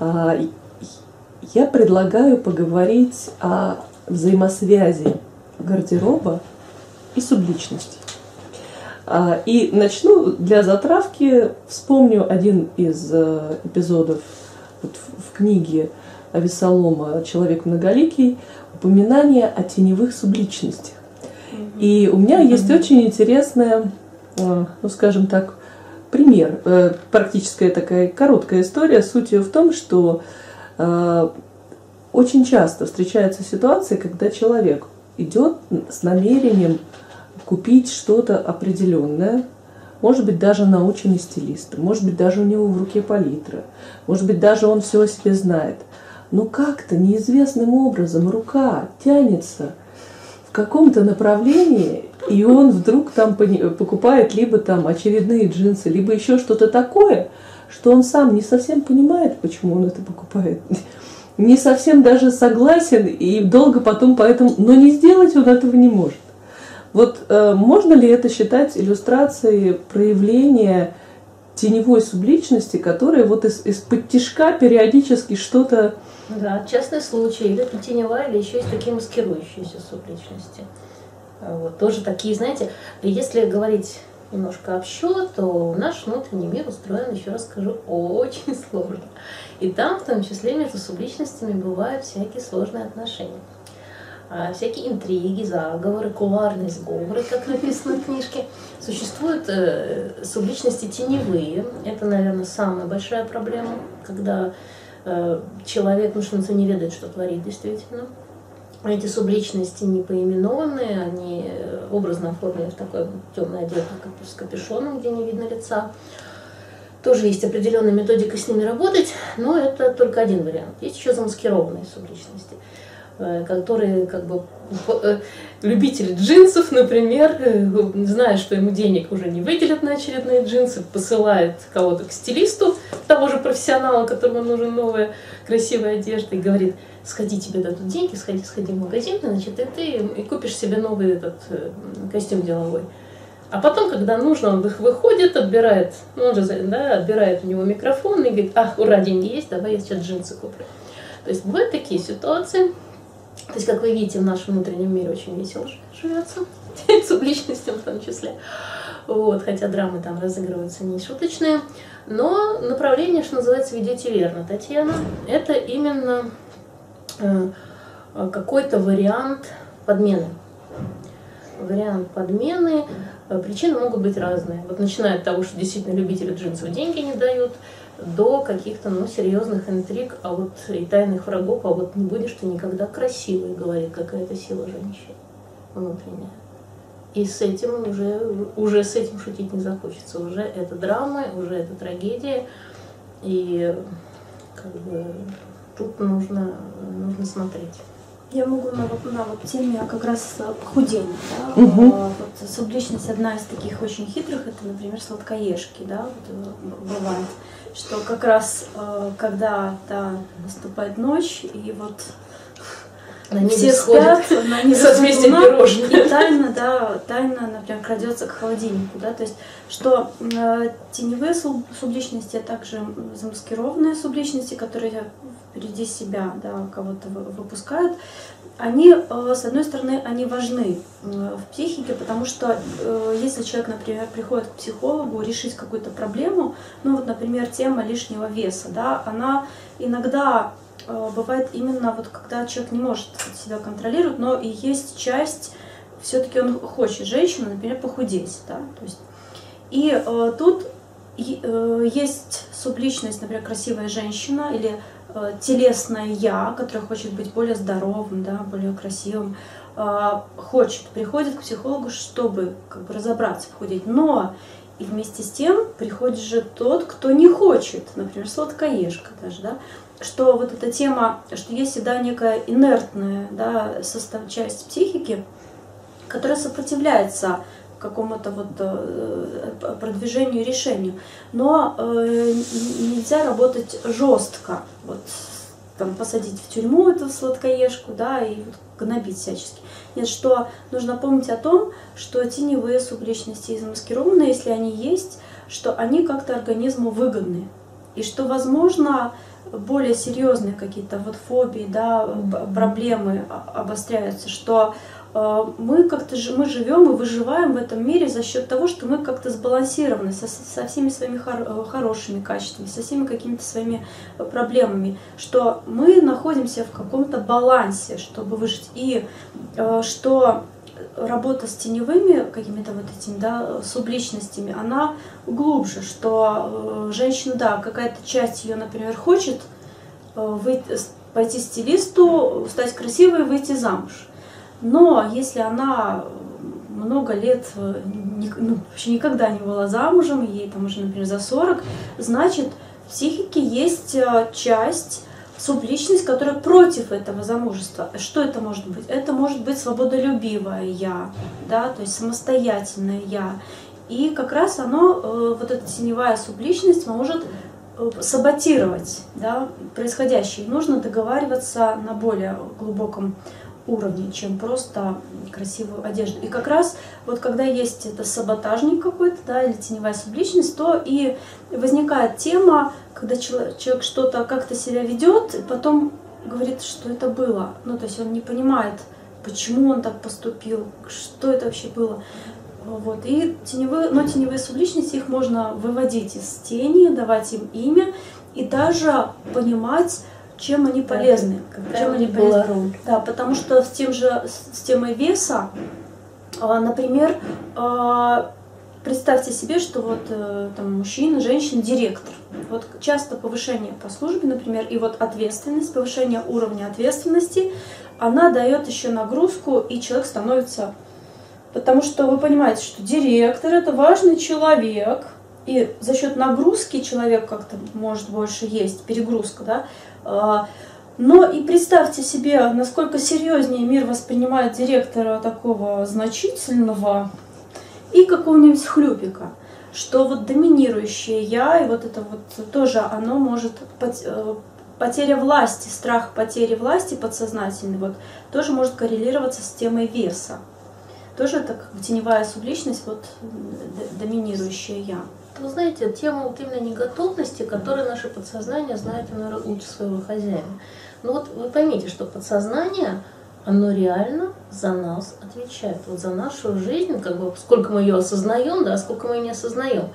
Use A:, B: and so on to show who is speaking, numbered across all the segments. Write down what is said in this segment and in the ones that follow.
A: А, я предлагаю поговорить о взаимосвязи гардероба и субличности. А, и начну для затравки, вспомню один из э, эпизодов вот в книге Авесолома. «Человек многоликий», упоминание о теневых субличностях. И у меня есть очень интересная, э, ну скажем так, пример, э, практическая такая короткая история. Суть ее в том, что очень часто встречаются ситуации, когда человек идет с намерением купить что-то определенное, может быть, даже наученный стилист, может быть, даже у него в руке палитра, может быть, даже он все о себе знает. Но как-то неизвестным образом рука тянется в каком-то направлении, и он вдруг там покупает либо там очередные джинсы, либо еще что-то такое, что он сам не совсем понимает, почему он это покупает не совсем даже согласен и долго потом поэтому, но не сделать он этого не может. Вот э, можно ли это считать иллюстрацией проявления теневой субличности, которая вот из, из-под тишка периодически что-то...
B: Да, частный случай, или теневая, или еще есть такие маскирующиеся субличности. Вот, тоже такие, знаете, если говорить немножко общо, то наш внутренний мир устроен, еще раз скажу, очень сложно. И там, в том числе, между субличностями бывают всякие сложные отношения. А, всякие интриги, заговоры, куларные сговоры, как написано в книжке. Существуют э, субличности теневые. Это, наверное, самая большая проблема, когда э, человек, ну, что не ведает, что творит действительно. Эти субличности не поименованные, они э, образно оформлены в такой темной одежде с капюшоном, где не видно лица. Тоже есть определенная методика с ними работать, но это только один вариант. Есть еще замаскированные субличности, которые как бы э, любители джинсов, например, зная, что ему денег уже не выделят на очередные джинсы, посылает кого-то к стилисту, того же профессионала, которому нужна новая красивая одежда, и говорит – сходи, тебе дадут деньги, сходи, сходи в магазин, значит, и ты и купишь себе новый этот э, костюм деловой. А потом, когда нужно, он выходит, отбирает, ну, он же да, отбирает у него микрофон и говорит, ах, ура, деньги есть, давай я сейчас джинсы куплю. То есть бывают такие ситуации. То есть, как вы видите, в нашем внутреннем мире очень весело живется, с личностям в том числе. Вот, хотя драмы там разыгрываются не шуточные. Но направление, что называется, ведете верно, Татьяна. Это именно Э, какой-то вариант подмены. Вариант подмены. Э, причины могут быть разные. Вот начиная от того, что действительно любители джинсов деньги не дают, до каких-то ну, серьезных интриг, а вот и тайных врагов, а вот не будешь ты никогда красивой, говорит какая-то сила женщины внутренняя. И с этим уже, уже с этим шутить не захочется. Уже это драма, уже это трагедия. И как бы тут нужно, нужно смотреть.
C: Я могу на, на вот теме как раз похудения. Да? Угу. Вот субличность одна из таких очень хитрых, это, например, сладкоежки, да, вот, э, бывает, что как раз э, когда да, наступает ночь, и вот
B: на все спят,
C: на небе и тайно, да, тайно, например, крадется к холодильнику, да, то есть, что э, теневые субличности, а также замаскированные субличности, которые впереди себя, да, кого-то выпускают, они, э, с одной стороны, они важны э, в психике, потому что э, если человек, например, приходит к психологу решить какую-то проблему, ну вот, например, тема лишнего веса, да, она иногда бывает именно вот когда человек не может себя контролировать, но и есть часть, все-таки он хочет женщину, например, похудеть, да, то есть и э, тут э, есть субличность, например, красивая женщина или Э, телесное я, которое хочет быть более здоровым, да, более красивым, э, хочет, приходит к психологу, чтобы как бы разобраться, похудеть. Но и вместе с тем приходит же тот, кто не хочет, например, сладкоежка даже, да, что вот эта тема, что есть всегда некая инертная да, состав, часть психики, которая сопротивляется какому-то вот э, продвижению, решению. Но э, нельзя работать жестко, вот там посадить в тюрьму эту сладкоежку, да, и вот гнобить всячески. Нет, что нужно помнить о том, что теневые субличности и замаскированные, если они есть, что они как-то организму выгодны. И что, возможно, более серьезные какие-то вот фобии, да, проблемы обостряются, что мы как-то мы живем и выживаем в этом мире за счет того, что мы как-то сбалансированы со, со всеми своими хор, э, хорошими качествами, со всеми какими-то своими проблемами, что мы находимся в каком-то балансе, чтобы выжить, и э, что работа с теневыми какими-то вот этими, да, субличностями, она глубже, что э, женщина, да, какая-то часть ее, например, хочет э, выйти, пойти стилисту, стать красивой, выйти замуж. Но если она много лет э, ну, вообще никогда не была замужем, ей там уже, например, за 40, значит, в психике есть часть субличность, которая против этого замужества. Что это может быть? Это может быть свободолюбивое я, да, то есть самостоятельное я. И как раз оно, э, вот эта теневая субличность может э, саботировать да, происходящее. Нужно договариваться на более глубоком уровне, чем просто красивую одежду. И как раз вот когда есть это саботажник какой-то, да, или теневая субличность, то и возникает тема, когда человек что-то как-то себя ведет, потом говорит, что это было. Ну, то есть он не понимает, почему он так поступил, что это вообще было. Вот. И теневые, но теневые субличности, их можно выводить из тени, давать им имя и даже понимать, чем они полезны.
B: Да, чем они полезны. Роль.
C: Да, потому что с тем же с темой веса, а, например, а, представьте себе, что вот э, там мужчина, женщина, директор. Вот часто повышение по службе, например, и вот ответственность, повышение уровня ответственности, она дает еще нагрузку, и человек становится... Потому что вы понимаете, что директор это важный человек, и за счет нагрузки человек как-то может больше есть, перегрузка, да, но и представьте себе, насколько серьезнее мир воспринимает директора такого значительного и какого-нибудь хлюпика, что вот доминирующее я, и вот это вот тоже оно может э, потеря власти, страх потери власти подсознательный, вот тоже может коррелироваться с темой веса. Тоже это как теневая субличность, вот доминирующая я.
B: Вы знаете, тема вот именно неготовности, которую наше подсознание знает, наверное, лучше своего хозяина. Ну вот вы поймите, что подсознание, оно реально за нас отвечает, вот за нашу жизнь, как бы сколько мы ее осознаем, да, сколько мы не осознаем.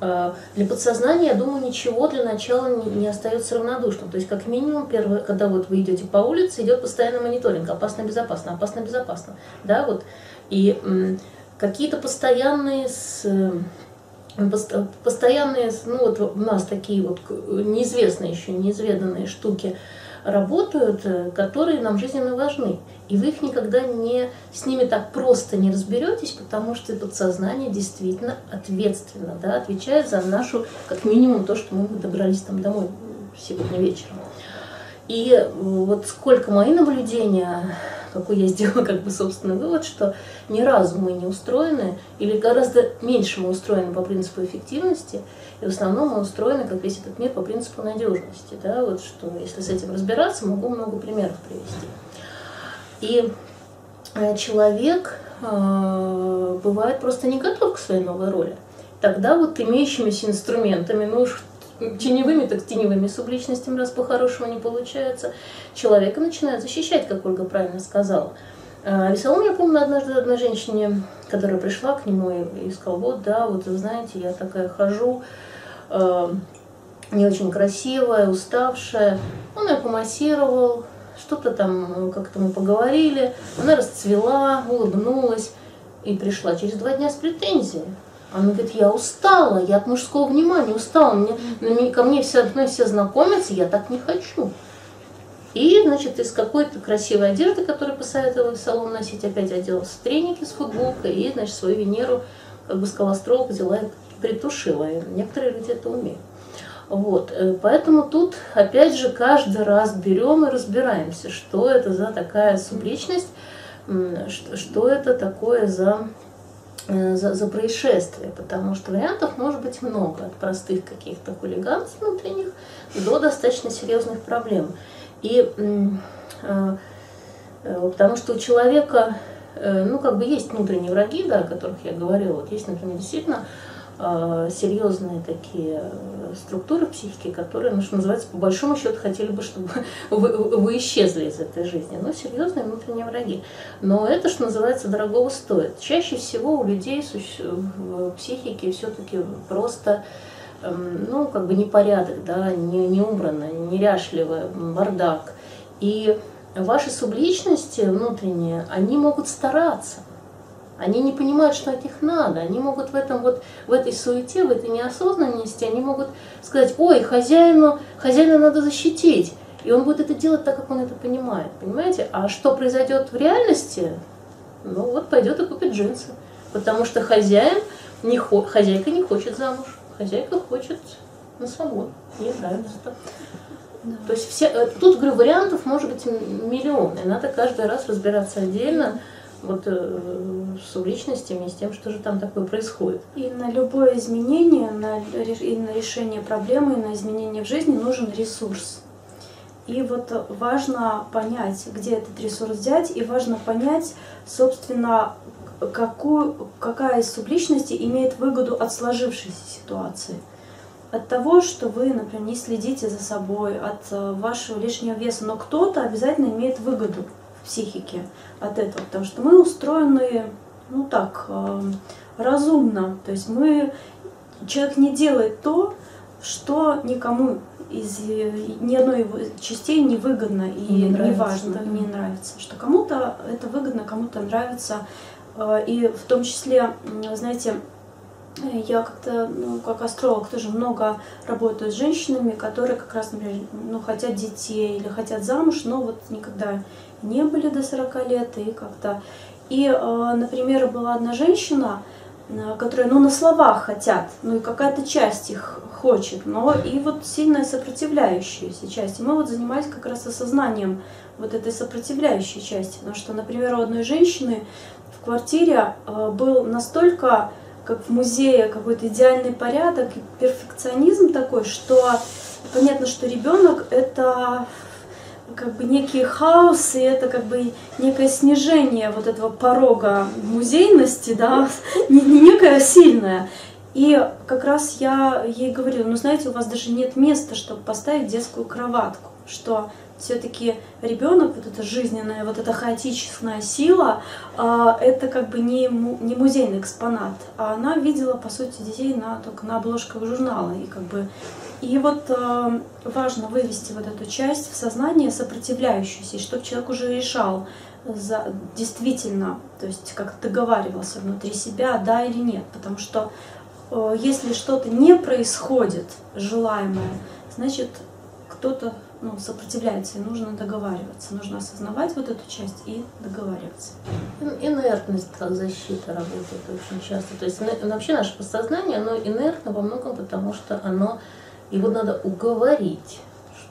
B: А, для подсознания, я думаю, ничего для начала не, не остается равнодушным. То есть, как минимум, первое, когда вот вы идете по улице, идет постоянный мониторинг, опасно, безопасно, опасно, безопасно. Да, вот. И какие-то постоянные с, постоянные, ну вот у нас такие вот неизвестные еще, неизведанные штуки работают, э, которые нам жизненно важны. И вы их никогда не, с ними так просто не разберетесь, потому что подсознание действительно ответственно, да, отвечает за нашу, как минимум, то, что мы добрались там домой сегодня вечером. И э, вот сколько мои наблюдения какой я сделала как бы собственный вывод, что ни разу мы не устроены, или гораздо меньше мы устроены по принципу эффективности, и в основном мы устроены, как весь этот мир, по принципу надежности. Да? Вот что, если с этим разбираться, могу много примеров привести. И э, человек э, бывает просто не готов к своей новой роли. Тогда вот имеющимися инструментами, ну уж теневыми, так теневыми субличностями, раз по-хорошему не получается, человека начинает защищать, как Ольга правильно сказала. А, Весолом, я помню, однажды одной женщине, которая пришла к нему и, сказала, вот, да, вот вы знаете, я такая хожу, э, не очень красивая, уставшая. Он ее помассировал, что-то там, как-то мы поговорили, она расцвела, улыбнулась и пришла через два дня с претензией. Она говорит, я устала, я от мужского внимания устала, мне, ко мне все, ну, все знакомятся, я так не хочу. И, значит, из какой-то красивой одежды, которую посоветовала в салон носить, опять оделась в треники с футболкой и, значит, свою Венеру, как бы скалострелку взяла и притушила. И некоторые люди это умеют. Вот, э, поэтому тут, опять же, каждый раз берем и разбираемся, что это за такая субличность, что это такое за за, за происшествие, потому что вариантов может быть много, от простых каких-то хулиганств внутренних до достаточно серьезных проблем. И э, э, потому что у человека, э, ну, как бы есть внутренние враги, да, о которых я говорила, вот есть, например, действительно э, серьезные такие э, структуры психики, которые, ну, что называется, по большому счету хотели бы, чтобы вы, вы исчезли из этой жизни. Но серьезные внутренние враги. Но это, что называется, дорогого стоит. Чаще всего у людей в психике все-таки просто эм, ну, как бы непорядок, да, не, не убрано, неряшливо, бардак. И ваши субличности внутренние, они могут стараться. Они не понимают, что от них надо. Они могут в этом вот, в этой суете, в этой неосознанности, они могут сказать, ой, хозяину, хозяина надо защитить. И он будет это делать так, как он это понимает. Понимаете? А что произойдет в реальности? Ну вот пойдет и купит джинсы. Потому что хозяин не хо... хозяйка не хочет замуж. Хозяйка хочет на свободу. Ей нравится. Да. То есть все, э, тут, говорю, вариантов может быть миллионы. Надо каждый раз разбираться отдельно вот э, с личностями и с тем, что же там такое происходит.
C: И на любое изменение, на, и на решение проблемы, и на изменение в жизни нужен ресурс. И вот важно понять, где этот ресурс взять, и важно понять, собственно, какую, какая из субличностей имеет выгоду от сложившейся ситуации от того, что вы, например, не следите за собой, от э, вашего лишнего веса, но кто-то обязательно имеет выгоду в психике от этого, потому что мы устроены, ну так, э, разумно, то есть мы, человек не делает то, что никому из ни одной его частей не выгодно и не, не важно, не нравится, что кому-то это выгодно, кому-то нравится, э, и в том числе, знаете, я как-то, ну, как астролог, тоже много работаю с женщинами, которые как раз, например, ну, хотят детей или хотят замуж, но вот никогда не были до 40 лет и как-то... И, э, например, была одна женщина, э, которая, ну, на словах хотят, ну, и какая-то часть их хочет, но и вот сильная сопротивляющаяся часть. И мы вот занимались как раз осознанием вот этой сопротивляющей части, потому что, например, у одной женщины в квартире э, был настолько как в музее какой-то идеальный порядок и перфекционизм такой, что понятно, что ребенок это как бы некий хаос, и это как бы некое снижение вот этого порога музейности, да, не, не некое сильное. И как раз я ей говорила, ну знаете, у вас даже нет места, чтобы поставить детскую кроватку, что все-таки ребенок, вот эта жизненная, вот эта хаотичная сила, а, это как бы не, не музейный экспонат, а она видела, по сути, детей на, только на обложках журнала. И, как бы, и вот а, важно вывести вот эту часть в сознание сопротивляющуюся, и чтобы человек уже решал, за, действительно, то есть как договаривался внутри себя, да или нет. Потому что э, если что-то не происходит желаемое, значит кто-то ну, сопротивляется, и нужно договариваться. Нужно осознавать вот эту часть и договариваться.
B: Инертность как защита работает очень часто. То есть вообще наше подсознание, оно инертно во многом, потому что оно, его надо уговорить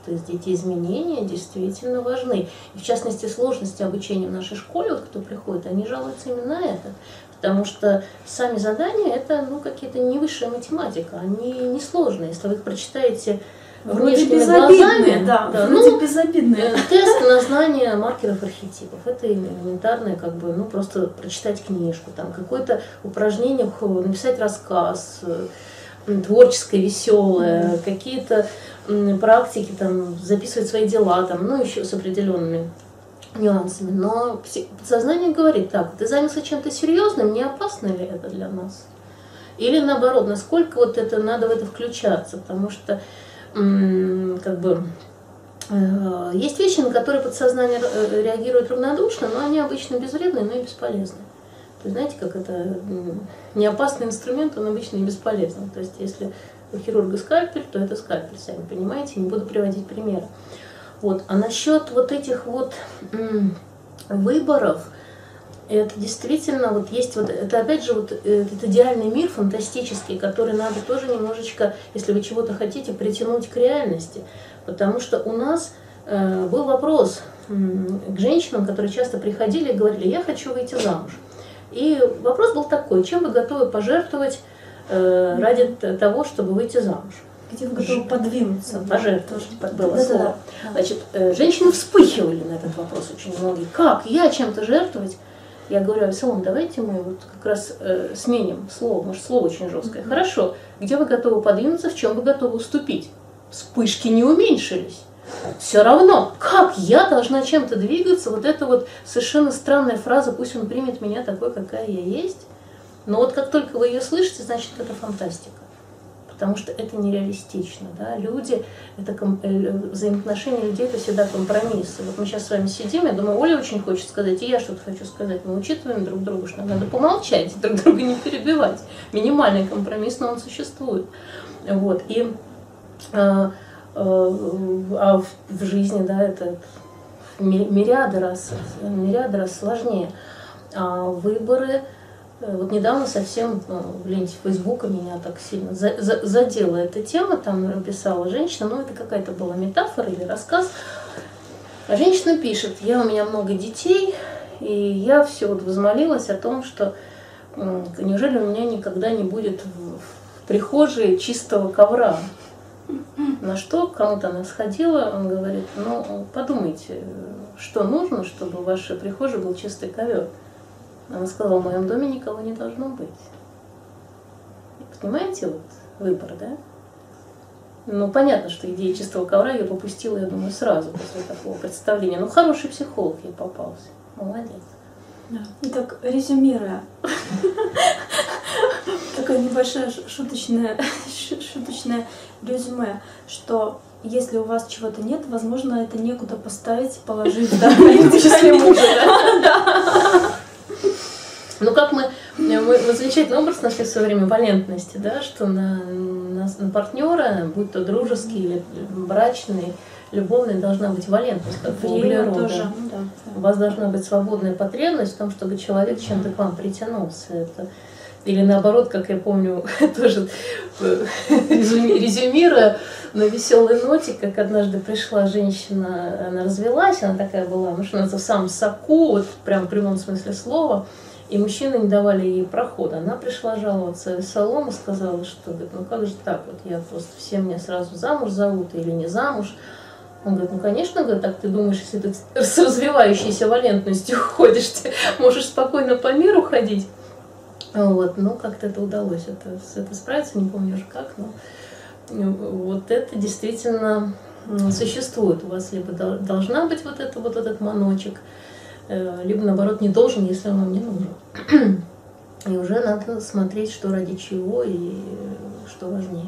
B: что эти изменения действительно важны. И в частности, сложности обучения в нашей школе, вот кто приходит, они жалуются именно на это. Потому что сами задания это ну, какие-то не высшая математика, они несложные. Если вы их прочитаете внешними глазами.
C: Да, да. Ну, безобидные.
B: Тест на знание маркеров архетипов. Это элементарное, как бы, ну, просто прочитать книжку, там, какое-то упражнение, написать рассказ, э, творческое, веселое, какие-то практики, там, записывать свои дела, там, ну, еще с определенными нюансами. Но подсознание говорит, так, ты занялся чем-то серьезным, не опасно ли это для нас? Или наоборот, насколько вот это надо в это включаться, потому что как бы э, есть вещи, на которые подсознание э, реагирует равнодушно, но они обычно безвредные, но и бесполезны. То есть, знаете, как это не опасный инструмент, он обычно и бесполезный. То есть, если у хирурга скальпель, то это скальпель, сами понимаете, не буду приводить примеры. Вот. А насчет вот этих вот выборов, это действительно вот есть вот, это опять же вот э, этот идеальный мир фантастический, который надо тоже немножечко, если вы чего-то хотите, притянуть к реальности. Потому что у нас э, был вопрос э, к женщинам, которые часто приходили и говорили, я хочу выйти замуж. И вопрос был такой, чем вы готовы пожертвовать э, ради того, чтобы выйти замуж?
C: Где вы готовы подвинуться?
B: Пожертвовать было да, слово. Да, да. Значит, э, женщины вспыхивали на этот вопрос очень многие. Как? Я чем-то жертвовать? Я говорю, Авесолом, давайте мы вот как раз э, сменим слово, может, слово очень жесткое.
C: Мгм.
B: Хорошо, где вы готовы подвинуться, в чем вы готовы уступить? Вспышки не уменьшились. Все равно, как я должна чем-то двигаться, вот это вот совершенно странная фраза, пусть он примет меня такой, какая я есть. Но вот как только вы ее слышите, значит, это фантастика. Потому что это нереалистично. Да? Люди, это ком- э, взаимоотношения людей, это всегда компромиссы. Вот мы сейчас с вами сидим, я думаю, Оля очень хочет сказать, и я что-то хочу сказать. Мы учитываем друг друга, что надо помолчать, друг друга не перебивать. Минимальный компромисс, но он существует. Вот. И а, а в, в жизни, да, это ми- мириады раз, мириады раз сложнее. А выборы, э, вот недавно совсем э, в ленте Фейсбука меня так сильно за- за- задела эта тема, там написала женщина, ну это какая-то была метафора или рассказ. А женщина пишет, я у меня много детей, и я все вот возмолилась о том, что неужели у меня никогда не будет в прихожей чистого ковра. На что кому-то она сходила, он говорит, ну подумайте, что нужно, чтобы в вашей прихожей был чистый ковер. Она сказала, в моем доме никого не должно быть. Понимаете, вот выбор, да? Ну, понятно, что идея чистого ковра я попустила, я думаю, сразу после такого представления. Ну, хороший психолог ей попался. Молодец.
C: Да. Итак, резюмируя. Такое небольшое шуточное, шуточное резюме, что если у вас чего-то нет, возможно, это некуда поставить, положить, да,
B: В числе мужа, да? Ну, как мы, мы, мы замечательный образ нашли в свое время валентности, да, что на, на, на партнера, будь то дружеский или брачный, любовный, должна быть валентность, как у углерода.
C: тоже. ну да,
B: У
C: да.
B: вас должна быть свободная потребность в том, чтобы человек чем-то к вам притянулся. Это... Или наоборот, как я помню, тоже э, резюми- резюмируя на веселой ноте, как однажды пришла женщина, она развелась, она такая была, ну что называется, в самом соку, вот прям в прямом смысле слова, и мужчины не давали ей прохода. Она пришла жаловаться в салон и сказала, что ну как же так, вот я просто все меня сразу замуж зовут или не замуж. Он говорит, ну конечно, говорит, так ты думаешь, если ты с развивающейся валентностью ходишь, ты можешь спокойно по миру ходить. Вот, ну как-то это удалось это, с это справиться, не помню уже как, но ну, вот это действительно существует. У вас либо дол- должна быть вот, это, вот этот маночек, либо наоборот не должен, если он вам не нужен. И уже надо смотреть, что ради чего и что важнее.